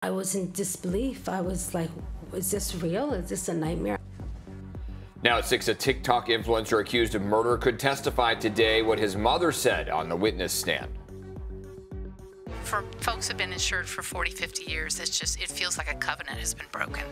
I was in disbelief. I was like, is this real? Is this a nightmare? Now at 6, a TikTok influencer accused of murder could testify today what his mother said on the witness stand. For folks who've been insured for 40, 50 years, it's just, it feels like a covenant has been broken.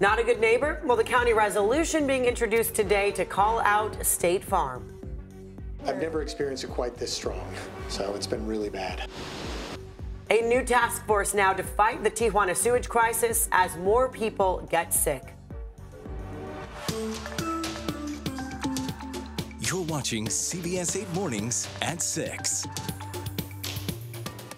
Not a good neighbor? Well, the county resolution being introduced today to call out State Farm. I've never experienced it quite this strong, so it's been really bad. A new task force now to fight the Tijuana sewage crisis as more people get sick. You're watching CBS 8 Mornings at 6.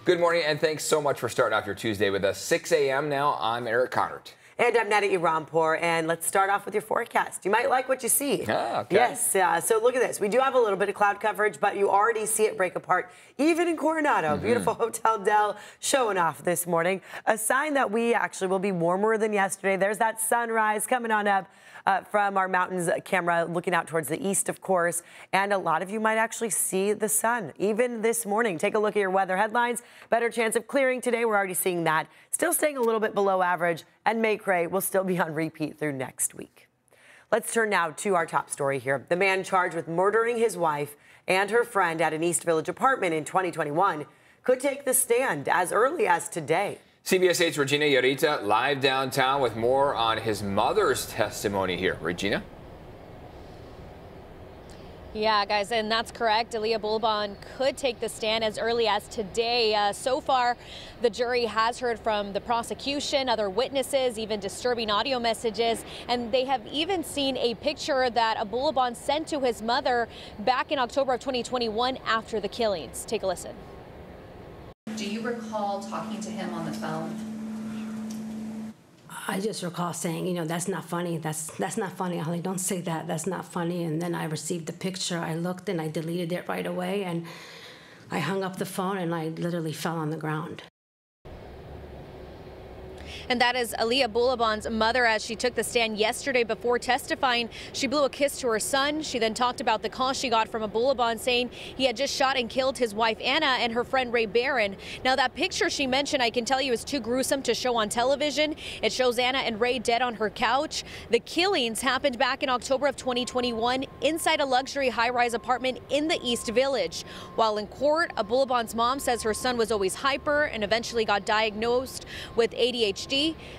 Good morning, and thanks so much for starting off your Tuesday with us. 6 a.m. now. I'm Eric Kahnert. And I'm Neda Iranpour, and let's start off with your forecast. You might like what you see. Ah, okay. Yes, uh, so look at this. We do have a little bit of cloud coverage, but you already see it break apart, even in Coronado. Mm-hmm. Beautiful Hotel Del showing off this morning. A sign that we actually will be warmer than yesterday. There's that sunrise coming on up. Uh, from our mountains camera, looking out towards the east, of course. And a lot of you might actually see the sun even this morning. Take a look at your weather headlines. Better chance of clearing today. We're already seeing that. Still staying a little bit below average, and May Gray will still be on repeat through next week. Let's turn now to our top story here. The man charged with murdering his wife and her friend at an East Village apartment in 2021 could take the stand as early as today. CBS 8's Regina Yarita live downtown with more on his mother's testimony here. Regina? Yeah, guys, and that's correct. Ali Abulaban could take the stand as early as today. Uh, so far, the jury has heard from the prosecution, other witnesses, even disturbing audio messages, and they have even seen a picture that Abulaban sent to his mother back in October of 2021 after the killings. Take a listen. Do you recall talking to him on the phone? I just recall saying, you know, that's not funny. That's that's not funny, Holly. Don't say that. That's not funny. And then I received the picture. I looked and I deleted it right away. And I hung up the phone and I literally fell on the ground. And that is Ali Abulaban's mother as she took the stand yesterday before testifying. She blew a kiss to her son. She then talked about the call she got from Abulaban saying he had just shot and killed his wife Anna and her friend Ray Barron. Now that picture she mentioned, I can tell you is too gruesome to show on television. It shows Anna and Ray dead on her couch. The killings happened back in October of 2021 inside a luxury high-rise apartment in the East Village. While in court, Abulaban's mom says her son was always hyper and eventually got diagnosed with ADHD.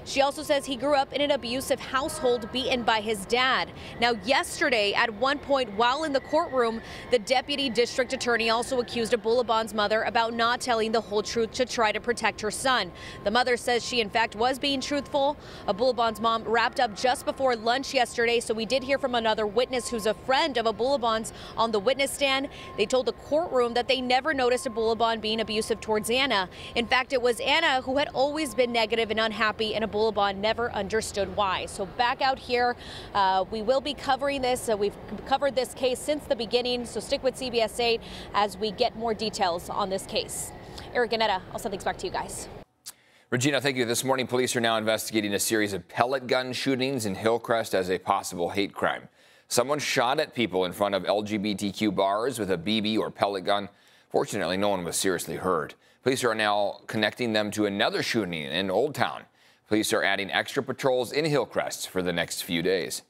She also says he grew up in an abusive household beaten by his dad. Now, yesterday, at one point while in the courtroom, the deputy district attorney also accused Abulaban's mother about not telling the whole truth to try to protect her son. The mother says she, in fact, was being truthful. Abulaban's mom wrapped up just before lunch yesterday, so we did hear from another witness who's a friend of Abulaban's on the witness stand. They told the courtroom that they never noticed Abulaban being abusive towards Anna. In fact, it was Anna who had always been negative and unhappy, and Abulaban never understood why. So back out here, uh, we will be covering this. Uh, we've covered this case since the beginning, so stick with CBS 8 as we get more details on this case. Eric Ganetta, I'll send things back to you guys. Regina, thank you. This morning, police are now investigating a series of pellet gun shootings in Hillcrest as a possible hate crime. Someone shot at people in front of LGBTQ bars with a BB or pellet gun. Fortunately, no one was seriously hurt. Police are now connecting them to another shooting in Old Town. Police are adding extra patrols in Hillcrest for the next few days.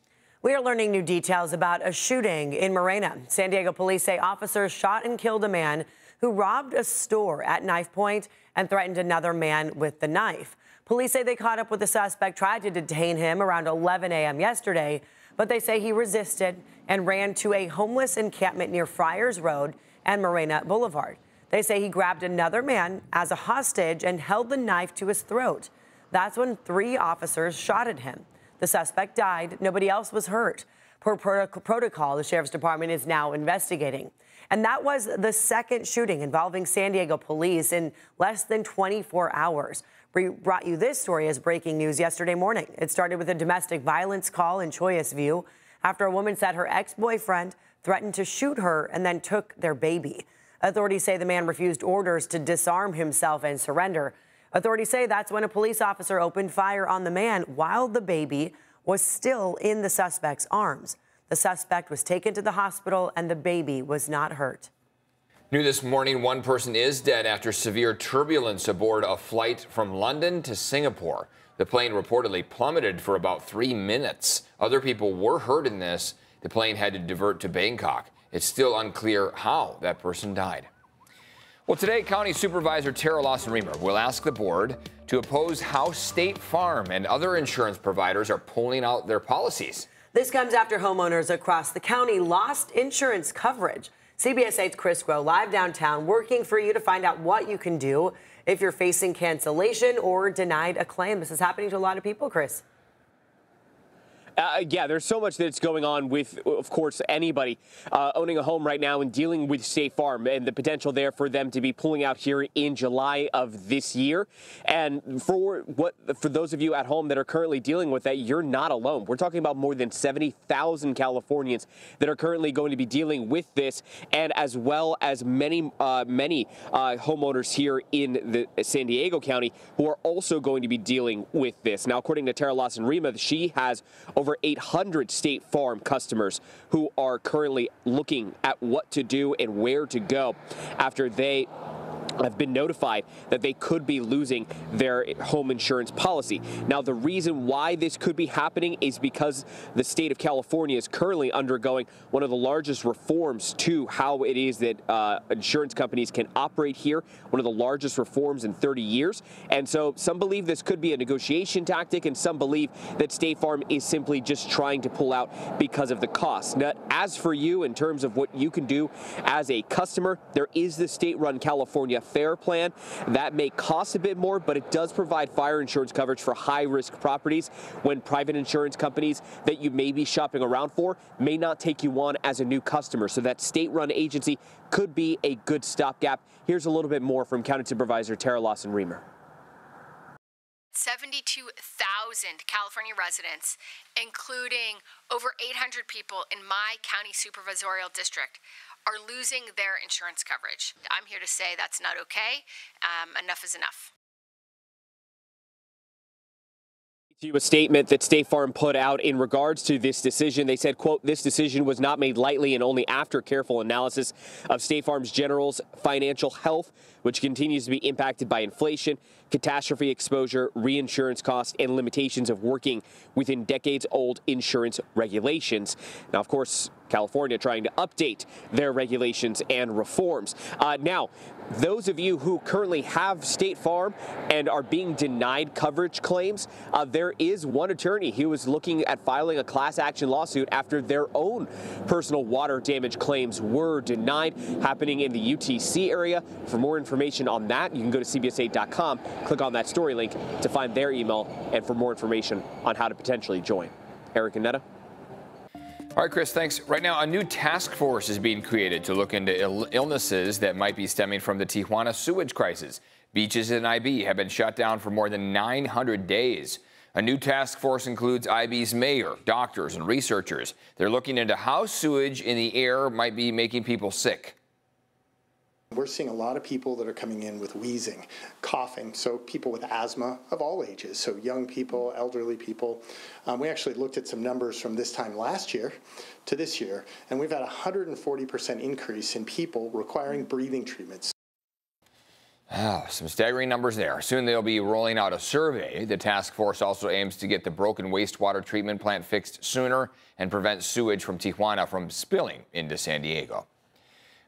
We are learning new details about a shooting in Morena. San Diego police say officers shot and killed a man who robbed a store at knife point and threatened another man with the knife. Police say they caught up with the suspect, tried to detain him around 11 a.m. yesterday, but they say he resisted and ran to a homeless encampment near Friars Road and Morena Boulevard. They say he grabbed another man as a hostage and held the knife to his throat. That's when three officers shot at him. The suspect died. Nobody else was hurt. Per protocol, the sheriff's department is now investigating. And that was the second shooting involving San Diego police in less than 24 hours. We brought you this story as breaking news yesterday morning. It started with a domestic violence call in Chollas View after a woman said her ex boyfriend threatened to shoot her and then took their baby. Authorities say the man refused orders to disarm himself and surrender. Authorities say that's when a police officer opened fire on the man while the baby was still in the suspect's arms. The suspect was taken to the hospital and the baby was not hurt. New this morning, one person is dead after severe turbulence aboard a flight from London to Singapore. The plane reportedly plummeted for about three minutes. Other people were hurt in this. The plane had to divert to Bangkok. It's still unclear how that person died. Well, today, County Supervisor Terra Lawson Remer will ask the board to oppose how State Farm and other insurance providers are pulling out their policies. This comes after homeowners across the county lost insurance coverage. CBS 8's Chris Grow live downtown working for you to find out what you can do if you're facing cancellation or denied a claim. This is happening to a lot of people, Chris. Uh, yeah, there's so much that's going on with, of course, anybody uh, owning a home right now and dealing with State Farm and the potential there for them to be pulling out here in July of this year. And for what for those of you at home that are currently dealing with that, you're not alone. We're talking about more than 70,000 Californians that are currently going to be dealing with this, and as well as many uh, many uh, homeowners here in the San Diego County who are also going to be dealing with this. Now, according to Terra Lawson Remer, she has over over 800 State Farm customers who are currently looking at what to do and where to go after they have been notified that they could be losing their home insurance policy. Now, the reason why this could be happening is because the state of California is currently undergoing one of the largest reforms to how it is that uh, insurance companies can operate here, one of the largest reforms in 30 years. And so some believe this could be a negotiation tactic, and some believe that State Farm is simply just trying to pull out because of the cost. Now, as for you, in terms of what you can do as a customer, there is the state run California Fair plan. That may cost a bit more, but it does provide fire insurance coverage for high risk properties when private insurance companies that you may be shopping around for may not take you on as a new customer. So that state run agency could be a good stopgap. Here's a little bit more from County Supervisor Terra Lawson Remer. 72,000 California residents, including over 800 people in my county supervisorial district, are losing their insurance coverage. I'm here to say that's not okay. Um, enough is enough. to a statement that State Farm put out in regards to this decision. They said, quote, this decision was not made lightly and only after careful analysis of State Farm's general's financial health, which continues to be impacted by inflation, catastrophe exposure, reinsurance costs, and limitations of working within decades old insurance regulations. Now, of course, California trying to update their regulations and reforms. Uh, now, those of you who currently have State Farm and are being denied coverage claims, uh, there is one attorney who is looking at filing a class action lawsuit after their own personal water damage claims were denied, happening in the UTC area. For more information on that, you can go to CBS8.com, click on that story link to find their email and for more information on how to potentially join. Eric and Neda. All right, Chris, thanks. Right now, a new task force is being created to look into Ill illnesses that might be stemming from the Tijuana sewage crisis. Beaches in IB have been shut down for more than 900 days. A new task force includes IB's mayor, doctors, and researchers. They're looking into how sewage in the air might be making people sick. We're seeing a lot of people that are coming in with wheezing, coughing, so people with asthma of all ages, so young people, elderly people. Um, we actually looked at some numbers from this time last year to this year, and we've had a 140% increase in people requiring breathing treatments. Oh, some staggering numbers there. Soon they'll be rolling out a survey. The task force also aims to get the broken wastewater treatment plant fixed sooner and prevent sewage from Tijuana from spilling into San Diego.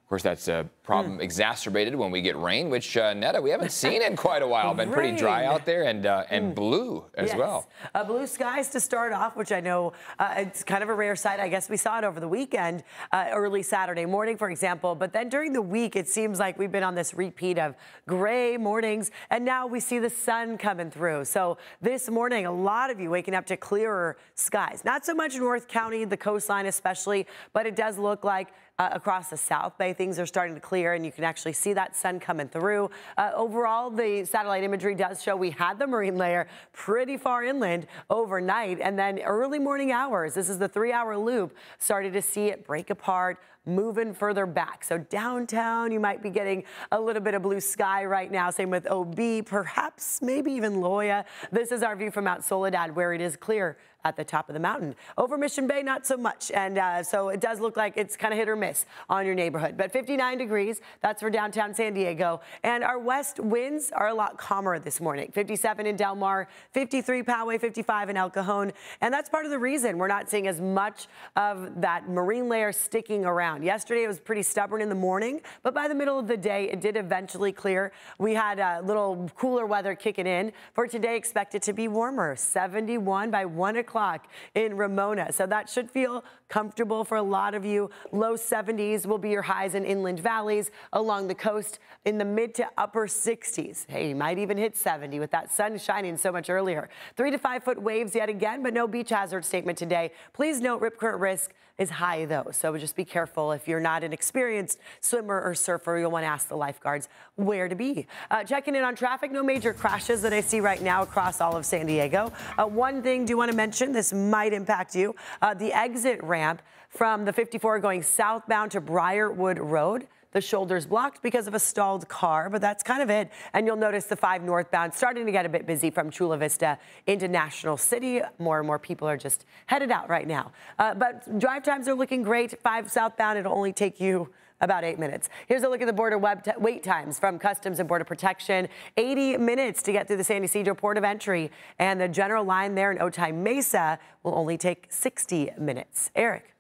Of course, that's a problem mm. exacerbated when we get rain, which, uh, Neda, we haven't seen in quite a while. Been pretty dry out there and, uh, and mm. blue as yes. well. Uh, blue skies to start off, which I know uh, it's kind of a rare sight. I guess we saw it over the weekend, uh, early Saturday morning, for example. But then during the week, it seems like we've been on this repeat of gray mornings, and now we see the sun coming through. So this morning, a lot of you waking up to clearer skies. Not so much North County, the coastline especially, but it does look like uh, across the South Bay, things are starting to clear and you can actually see that sun coming through. Uh, overall, the satellite imagery does show we had the marine layer pretty far inland overnight and then early morning hours, this is the three hour loop, started to see it break apart, moving further back. So downtown, you might be getting a little bit of blue sky right now. Same with OB, perhaps maybe even La Jolla. This is our view from Mount Soledad, where it is clear at the top of the mountain. Over Mission Bay, not so much. And uh, so it does look like it's kind of hit or miss on your neighborhood. But 59 degrees, that's for downtown San Diego. And our west winds are a lot calmer this morning. 57 in Del Mar, 53 Poway, 55 in El Cajon. And that's part of the reason we're not seeing as much of that marine layer sticking around. Yesterday it was pretty stubborn in the morning, but by the middle of the day, it did eventually clear. We had a little cooler weather kicking in. For today, expect it to be warmer, 71 by 1 o'clock o'clock in Ramona. So that should feel comfortable for a lot of you. Low 70s will be your highs in inland valleys along the coast in the mid to upper 60s. Hey, you might even hit 70 with that sun shining so much earlier. Three to five foot waves yet again, but no beach hazard statement today. Please note rip current risk is high though, so just be careful. If you're not an experienced swimmer or surfer, you'll want to ask the lifeguards where to be. Uh, checking in on traffic, no major crashes that I see right now across all of San Diego. Uh, one thing do you want to mention, this might impact you. Uh, the exit ramp from the 54 going southbound to Briarwood Road. The shoulder's blocked because of a stalled car, but that's kind of it. And you'll notice the 5 northbound starting to get a bit busy from Chula Vista into National City. More and more people are just headed out right now. Uh, but drive times are looking great. 5 southbound, it'll only take you about eight minutes. Here's a look at the border web wait times from Customs and Border Protection. 80 minutes to get through the San Ysidro Port of Entry. And the general line there in Otay Mesa will only take 60 minutes. Eric.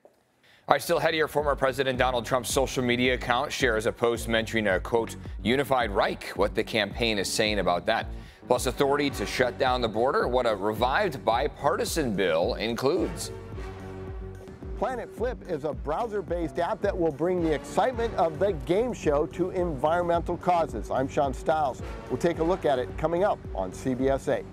All right, still ahead here, former President Donald Trump's social media account shares a post mentioning a, quote, unified Reich, what the campaign is saying about that. Plus, authority to shut down the border, what a revived bipartisan bill includes. Planet Flip is a browser-based app that will bring the excitement of the game show to environmental causes. I'm Sean Stiles. We'll take a look at it coming up on CBS 8.